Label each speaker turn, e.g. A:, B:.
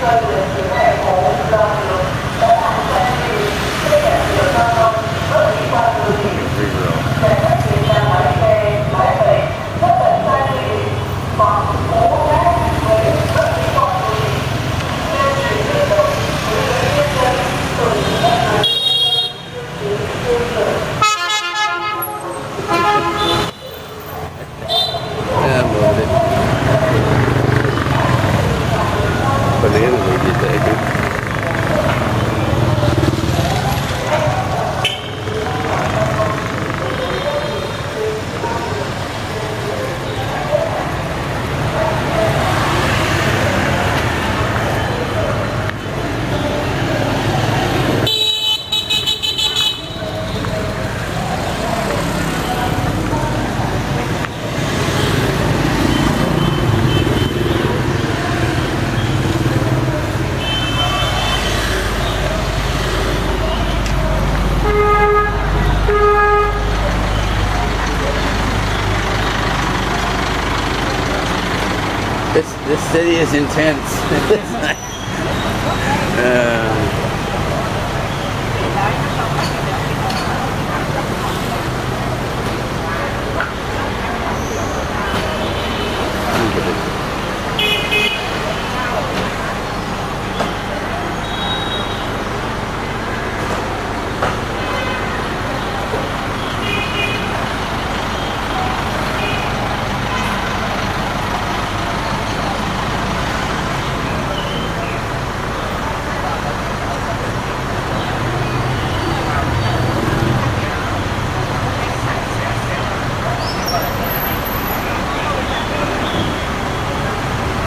A: Chơi điện. Banana lady taken. This this city is intense. uh,